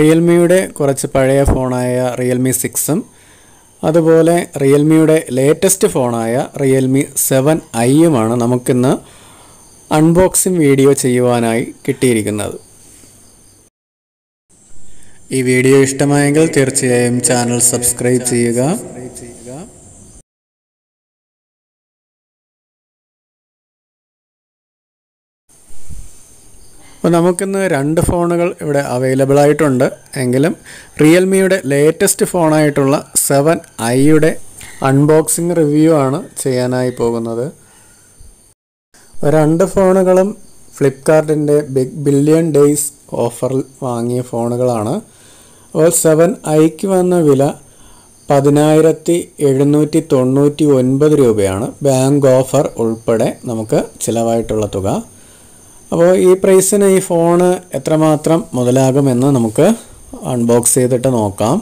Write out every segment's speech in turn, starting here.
റിയൽമിയുടെ കുറച്ച് പഴയ ഫോണായ റിയൽമി സിക്സും അതുപോലെ റിയൽമിയുടെ ലേറ്റസ്റ്റ് ഫോണായ റിയൽമി സെവൻ ഐയുമാണ് നമുക്കിന്ന് അൺബോക്സിംഗ് വീഡിയോ ചെയ്യുവാനായി കിട്ടിയിരിക്കുന്നത്. ഈ വീഡിയോ ഇഷ്ടമായെങ്കിൽ തീർച്ചയായും ചാനൽ സബ്സ്ക്രൈബ് ചെയ്യുക. അപ്പോൾ നമുക്കിന്ന് രണ്ട് ഫോണുകൾ ഇവിടെ അവൈലബിൾ ആയിട്ടുണ്ട്. എങ്കിലും റിയൽമിയുടെ ലേറ്റസ്റ്റ് ഫോണായിട്ടുള്ള സെവൻ ഐയുടെ അൺബോക്സിങ് റിവ്യൂ ആണ് ചെയ്യാനായി പോകുന്നത്. രണ്ട് ഫോണുകളും ഫ്ലിപ്കാർട്ടിന്റെ ബിഗ് ബില്യൺ ഡേയ്സ് ഓഫറിൽ വാങ്ങിയ ഫോണുകളാണ്. അപ്പോൾ സെവൻ ഐക്ക് വന്ന വില പതിനായിരത്തി എഴുന്നൂറ്റി തൊണ്ണൂറ്റി ഒൻപത് രൂപയാണ്. ബാങ്ക് ഓഫർ ഉൾപ്പെടെ നമുക്ക് ചിലവായിട്ടുള്ള തുക. അപ്പോൾ ഈ പ്രൈസിന് ഈ ഫോണ് എത്രമാത്രം മുതലാകുമെന്ന് നമുക്ക് അൺബോക്സ് ചെയ്തിട്ട് നോക്കാം.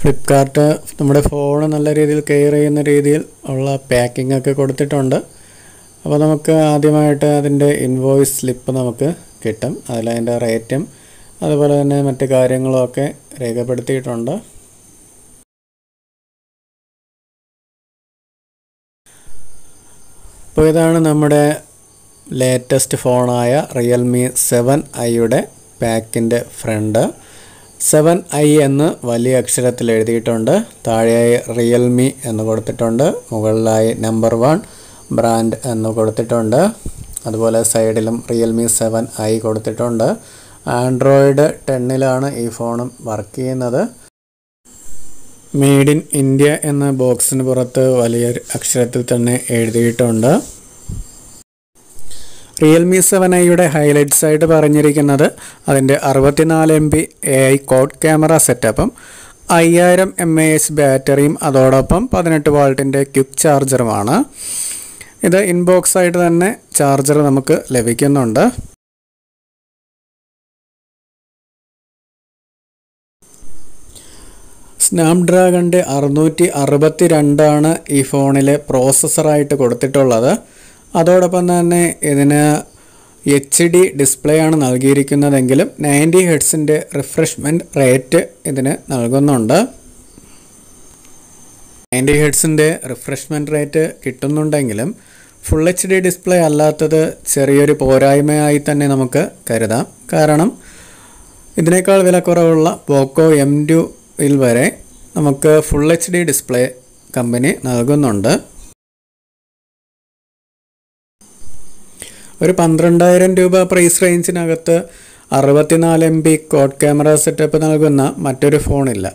ഫ്ലിപ്കാർട്ട് നമ്മുടെ ഫോൺ നല്ല രീതിയിൽ കെയർ ചെയ്യുന്ന രീതിയിൽ ഉള്ള പാക്കിംഗ് ഒക്കെ കൊടുത്തിട്ടുണ്ട്. അപ്പോൾ നമുക്ക് ആദ്യമായിട്ട് അതിന്റെ ഇൻവോയ്സ് സ്ലിപ്പ് നമുക്ക് കിട്ടും. അതിൽ അതിന്റെ റേറ്റും അതുപോലെ തന്നെ മറ്റ് കാര്യങ്ങളുമൊക്കെ രേഖപ്പെടുത്തിയിട്ടുണ്ട്. അപ്പോൾ ഇതാണ് നമ്മുടെ ലേറ്റസ്റ്റ് ഫോണായ റിയൽമി സെവൻ ഐയുടെ പാക്കിന്റെ ഫ്രണ്ട് സെവൻ ഐ എന്ന് വലിയ അക്ഷരത്തിൽ എഴുതിയിട്ടുണ്ട്. താഴെയായി റിയൽമി എന്ന് കൊടുത്തിട്ടുണ്ട്. മുകളിലായി നമ്പർ വൺ ബ്രാൻഡ് എന്ന് കൊടുത്തിട്ടുണ്ട്. അതുപോലെ സൈഡിലും റിയൽമി സെവൻ ഐ കൊടുത്തിട്ടുണ്ട്. ആൻഡ്രോയിഡ് ടെന്നിലാണ് ഈ ഫോണും വർക്ക് ചെയ്യുന്നത്. മെയ്ഡ് ഇൻ ഇന്ത്യ എന്ന ബോക്സിന് പുറത്ത് വലിയ അക്ഷരത്തിൽ തന്നെ എഴുതിയിട്ടുണ്ട്. റിയൽമി സെവൻ ഐയുടെ ഹൈലൈറ്റ്സ് ആയിട്ട് പറഞ്ഞിരിക്കുന്നത് അതിന്റെ അറുപത്തിനാല് M P A I quad camera സെറ്റപ്പും അയ്യായിരം എം എ എച്ച് ബാറ്ററിയും അതോടൊപ്പം പതിനെട്ട് വാൾട്ടിന്റെ ക്വിക്ക് ചാർജറുമാണ് ഇത് ഇൻബോക്സ് ആയിട്ട് തന്നെ ചാർജർ നമുക്ക് ലഭിക്കുന്നുണ്ട്. സ്നാപ്ഡ്രാഗണിന്റെ അറുന്നൂറ്റി അറുപത്തി രണ്ടാണ് ഈ ഫോണിലെ പ്രോസസ്സറായിട്ട് കൊടുത്തിട്ടുള്ളത്. അതോടൊപ്പം തന്നെ ഇതിന് എച്ച് ഡി ഡിസ്പ്ലേ ആണ് നൽകിയിരിക്കുന്നതെങ്കിലും നയന്റി ഹെഡ്സിന്റെ റിഫ്രഷ്മെന്റ് റേറ്റ് ഇതിന് നൽകുന്നുണ്ട്. നയന്റി ഹെഡ്സിന്റെ റിഫ്രഷ്മെന്റ് റേറ്റ് കിട്ടുന്നുണ്ടെങ്കിലും ഫുൾ എച്ച് ഡി ഡിസ്പ്ലേ അല്ലാത്തത് ചെറിയൊരു പോരായ്മയായി തന്നെ നമുക്ക് കരുതാം. കാരണം ഇതിനേക്കാൾ വിലക്കുറവുള്ള പോക്കോ എം ടുയിൽ വരെ നമുക്ക് full H D display company നൽകുന്നുണ്ട്. ഒരു പന്ത്രണ്ടായിരം രൂപ പ്രൈസ് റേഞ്ചിനകത്ത് അറുപത്തിനാല് M P quad camera setup നൽകുന്ന മറ്റൊരു ഫോണില്ല.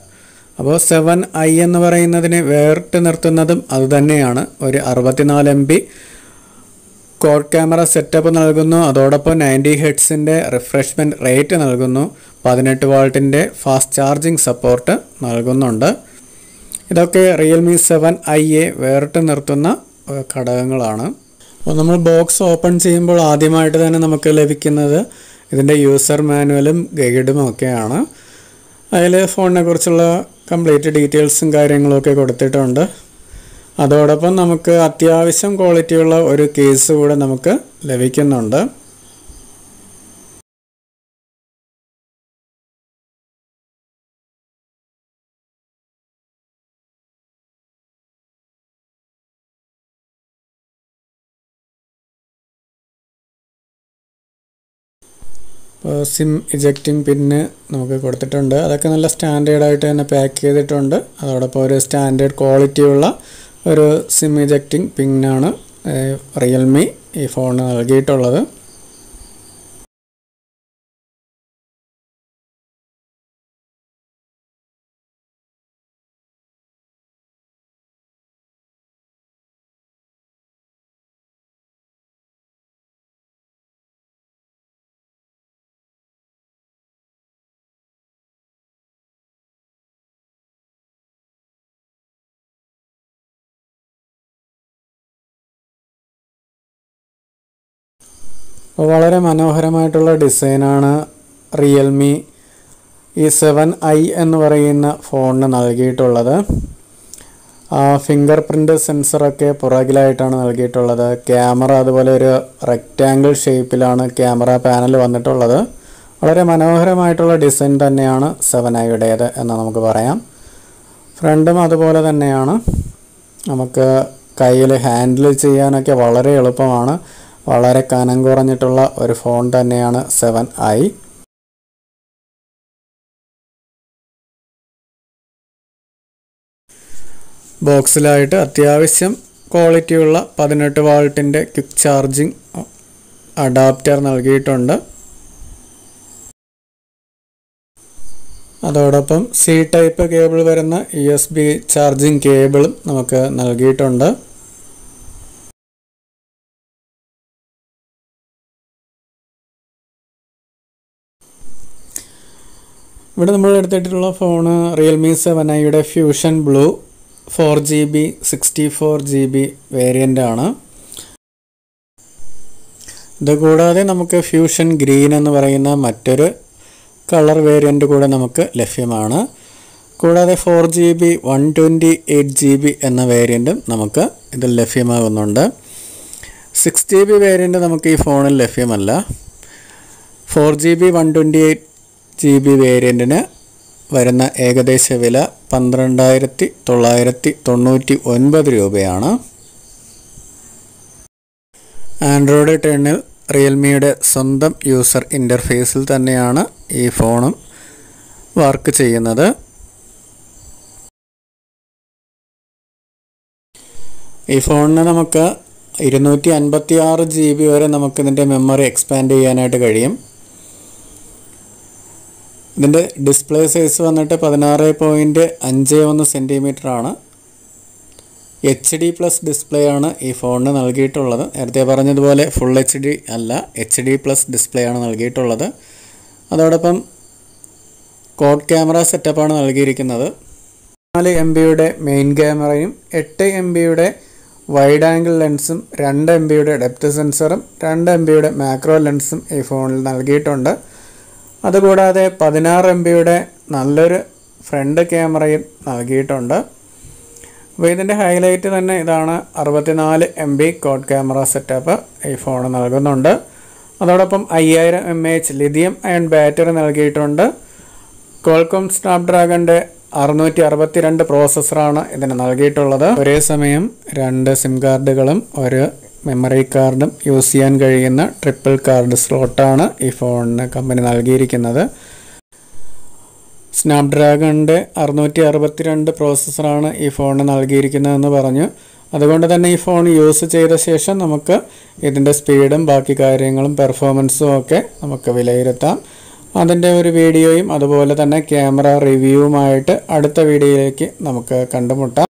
അപ്പോൾ സെവൻ ഐ എന്ന് പറയുന്നതിനെ വേറിട്ട് നിർത്തുന്നതും അതുതന്നെയാണ് ഒരു അറുപത്തിനാല് M P quad camera setup നൽകുന്നു. അതോടൊപ്പം നയന്റി ഹെഡ്സിന്റെ റിഫ്രഷ്മെന്റ് റേറ്റ് നൽകുന്നു. പതിനെട്ട് വാൾട്ടിന്റെ ഫാസ്റ്റ് ചാർജിങ് സപ്പോർട്ട് നൽകുന്നുണ്ട്. ഇതൊക്കെ റിയൽമി സെവൻ ഐ എ വേറിട്ട് നിർത്തുന്ന ഘടകങ്ങളാണ്. അപ്പോൾ നമ്മൾ ബോക്സ് ഓപ്പൺ ചെയ്യുമ്പോൾ ആദ്യമായിട്ട് തന്നെ നമുക്ക് ലഭിക്കുന്നത് ഇതിന്റെ യൂസർ മാനുവലും ഗൈഡും ഒക്കെയാണ്. അതിൽ ഫോണിനെ കുറിച്ചുള്ള കംപ്ലീറ്റ് ഡീറ്റെയിൽസും കാര്യങ്ങളൊക്കെ കൊടുത്തിട്ടുണ്ട്. അതോടൊപ്പം നമുക്ക് അത്യാവശ്യം ക്വാളിറ്റിയുള്ള ഒരു കേസ് കൂടെ നമുക്ക് ലഭിക്കുന്നുണ്ട്. സിം ഇജക്റ്റിംഗ് പിന്ന് നമുക്ക് കൊടുത്തിട്ടുണ്ട്. അതൊക്കെ നല്ല സ്റ്റാൻഡേർഡായിട്ട് തന്നെ പാക്ക് ചെയ്തിട്ടുണ്ട്. അതോടൊപ്പം ഒരു സ്റ്റാൻഡേർഡ് ക്വാളിറ്റിയുള്ള ഒരു സിം ഇജക്റ്റിംഗ് പിന്നാണ് റിയൽമി ഈ ഫോണിന് നൽകിയിട്ടുള്ളത്. വളരെ മനോഹരമായിട്ടുള്ള ഡിസൈനാണ് റിയൽമി ഈ സെവൻ ഐ എന്ന് പറയുന്ന ഫോണിന് നൽകിയിട്ടുള്ളത്. ഫിംഗർ പ്രിന്റ് സെൻസറൊക്കെ പുറകിലായിട്ടാണ് നൽകിയിട്ടുള്ളത്. ക്യാമറ അതുപോലെ ഒരു റെക്റ്റാങ്കിൾ ഷേപ്പിലാണ് ക്യാമറ പാനൽ വന്നിട്ടുള്ളത്. വളരെ മനോഹരമായിട്ടുള്ള ഡിസൈൻ തന്നെയാണ് സെവൻ ഐയുടേത് എന്ന് നമുക്ക് പറയാം. ഫ്രണ്ടും അതുപോലെ തന്നെയാണ്. നമുക്ക് കയ്യിൽ ഹാൻഡിൽ ചെയ്യാനൊക്കെ വളരെ എളുപ്പമാണ്. വളരെ കനം കുറഞ്ഞിട്ടുള്ള ഒരു ഫോൺ തന്നെയാണ് സെവൻ ഐ. ബോക്സിലായിട്ട് അത്യാവശ്യം ക്വാളിറ്റിയുള്ള പതിനെട്ട് വാൾട്ടിന്റെ ക്വിക്ക് ചാർജിങ് അഡാപ്റ്റർ നൽകിയിട്ടുണ്ട്. അതോടൊപ്പം സി ടൈപ്പ് കേബിൾ വരുന്ന യു എസ് ബി ചാർജിങ് കേബിളും നമുക്ക് നൽകിയിട്ടുണ്ട്. ഇവിടെ നമ്മൾ എടുത്തിട്ടുള്ള ഫോണ് റിയൽമി സെവൻ ഐയുടെ fusion blue four G B sixty four G B variant ആണ്. ഇതുകൂടാതെ നമുക്ക് ഫ്യൂഷൻ ഗ്രീൻ എന്ന് പറയുന്ന മറ്റൊരു കളർ വേരിയന്റ് കൂടെ നമുക്ക് ലഭ്യമാണ്. കൂടാതെ four G B one twenty eight G B എന്ന വേരിയന്റും നമുക്ക് ഇതിൽ ലഭ്യമാകുന്നുണ്ട്. സിക്സ് ജി ബി വേരിയന്റ് നമുക്ക് ഈ ഫോണിൽ ലഭ്യമല്ല. Four G B one twenty eight G B വേരിയന്റിന് വരുന്ന ഏകദേശ വില പന്ത്രണ്ടായിരത്തി തൊള്ളായിരത്തി തൊണ്ണൂറ്റി ഒൻപത് രൂപയാണ്. ആൻഡ്രോയിഡ് ടെണ്ണിൽ റിയൽമിയുടെ സ്വന്തം യൂസർ ഇന്റർഫേസിൽ തന്നെയാണ് ഈ ഫോണും വർക്ക് ചെയ്യുന്നത്. ഈ ഫോണിന് നമുക്ക് ഇരുന്നൂറ്റി അൻപത്തി ആറ് ജി ബി വരെ നമുക്കിതിന്റെ മെമ്മറി എക്സ്പാൻഡ് ചെയ്യാനായിട്ട് കഴിയും. ഇതിന്റെ ഡിസ്പ്ലേ സൈസ് വന്നിട്ട് പതിനാറ് പോയിന്റ് അഞ്ച് ഒന്ന് സെന്റിമീറ്റർ ആണ്. എച്ച് ഡി പ്ലസ് ഡിസ്പ്ലേ ആണ് ഈ ഫോണിന് നൽകിയിട്ടുള്ളത്. നേരത്തെ പറഞ്ഞതുപോലെ ഫുൾ എച്ച് ഡി അല്ല എച്ച് ഡി പ്ലസ് ഡിസ്പ്ലേ ആണ് നൽകിയിട്ടുള്ളത്. അതോടൊപ്പം കോഡ് ക്യാമറ സെറ്റപ്പാണ് നൽകിയിരിക്കുന്നത്. നാല് എം ബിയുടെ മെയിൻ ക്യാമറയും എട്ട് എം ബിയുടെ വൈഡ് ആംഗിൾ ലെൻസും രണ്ട് എം ബിയുടെ ഡെപ്ത് സെൻസറും രണ്ട് എം ബിയുടെ മാക്രോ ലെൻസും ഈ ഫോണിൽ നൽകിയിട്ടുണ്ട്. അതുകൂടാതെ പതിനാറ് എം ബിയുടെ നല്ലൊരു ഫ്രണ്ട് ക്യാമറയും നൽകിയിട്ടുണ്ട്. അപ്പോൾ ഇതിന്റെ ഹൈലൈറ്റ് തന്നെ ഇതാണ് അറുപത്തിനാല് M B quad camera setup ഈ ഫോൺ നൽകുന്നുണ്ട്. അതോടൊപ്പം അയ്യായിരം M H lithium ion battery നൽകിയിട്ടുണ്ട്. കോൾകോം സ്നാപ്ഡ്രാഗണിന്റെ അറുന്നൂറ്റി അറുപത്തിരണ്ട് പ്രോസസ്സറാണ് ഇതിന് നൽകിയിട്ടുള്ളത്. ഒരേ സമയം രണ്ട് സിം കാർഡുകളും ഒരു മെമ്മറി കാർഡും യൂസ് ചെയ്യാൻ കഴിയുന്ന ട്രിപ്പിൾ കാർഡ് സ്ലോട്ടാണ് ഈ ഫോണിന് കമ്പനി നൽകിയിരിക്കുന്നത്. സ്നാപ്ഡ്രാഗണിന്റെ അറുന്നൂറ്റി അറുപത്തിരണ്ട് പ്രോസസ്സറാണ് ഈ ഫോണിന് നൽകിയിരിക്കുന്നതെന്ന് പറഞ്ഞു. അതുകൊണ്ട് തന്നെ ഈ ഫോൺ യൂസ് ചെയ്ത ശേഷം നമുക്ക് ഇതിന്റെ സ്പീഡും ബാക്കി കാര്യങ്ങളും പെർഫോമൻസും ഒക്കെ നമുക്ക് വിലയിരുത്താം. അതിന്റെ ഒരു വീഡിയോയും അതുപോലെ തന്നെ ക്യാമറ റിവ്യൂവുമായിട്ട് അടുത്ത വീഡിയോയിലേക്ക് നമുക്ക് കണ്ടുമുട്ടാം.